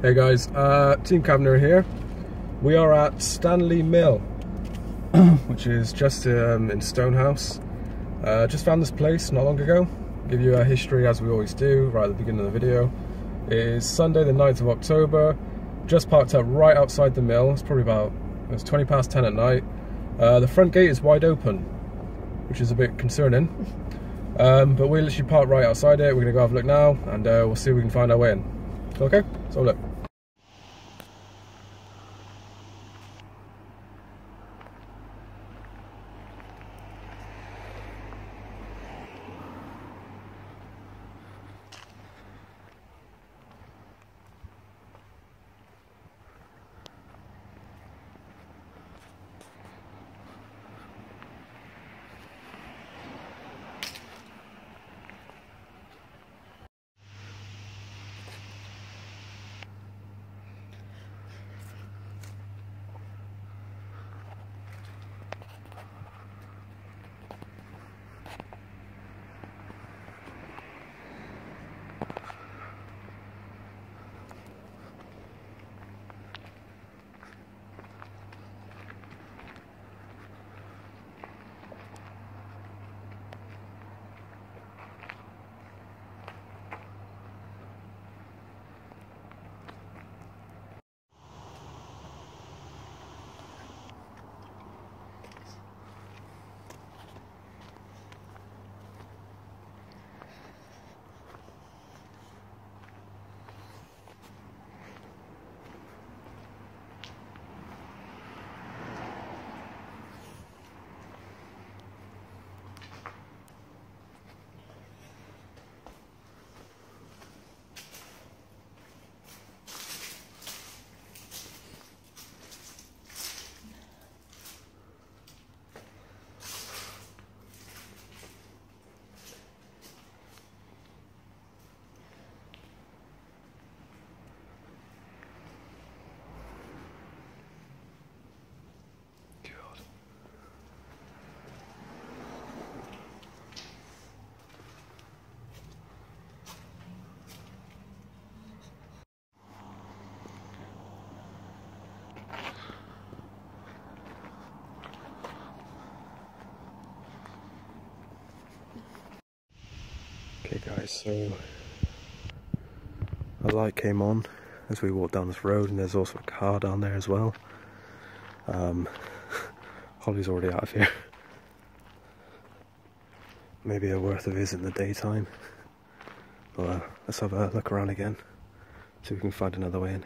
Hey guys, uh, Team Kavanury here. We are at Stanley Mill, which is just um, in Stonehouse. Uh, just found this place not long ago. Give you a history as we always do, right at the beginning of the video. It is Sunday the 9th of October. Just parked up right outside the mill. It's probably about, it's 20 past 10 at night. Uh, the front gate is wide open, which is a bit concerning. Um, but we literally parked right outside it. We're gonna go have a look now and uh, we'll see if we can find our way in. Okay, so look. Okay guys, so a light came on as we walked down this road and there's also a car down there as well. Um, Holly's already out of here. Maybe a worth a visit in the daytime. But uh, let's have a look around again, see if we can find another way in.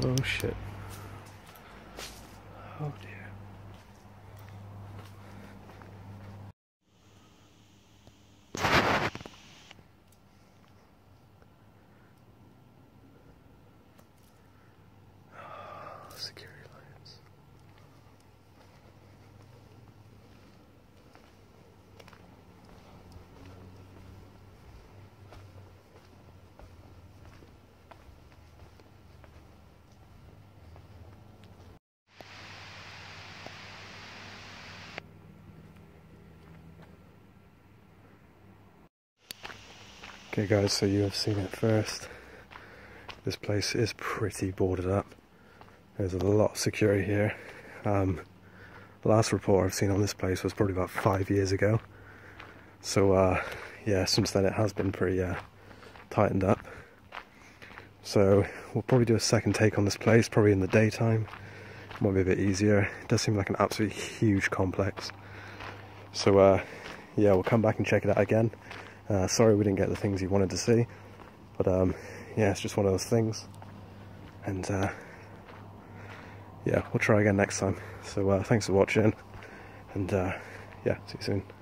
Oh shit. Oh dear. Security Okay guys, so you have seen it first. This place is pretty boarded up. There's a lot of security here. Um, the last report I've seen on this place was probably about five years ago. So uh, yeah, since then it has been pretty uh, tightened up. So we'll probably do a second take on this place, probably in the daytime. Might be a bit easier. It does seem like an absolutely huge complex. So uh, yeah, we'll come back and check it out again. Uh, sorry we didn't get the things you wanted to see, but um, yeah, it's just one of those things. And uh, yeah, we'll try again next time. So uh, thanks for watching, and uh, yeah, see you soon.